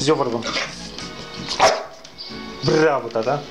Зёбрвам. Браво, да?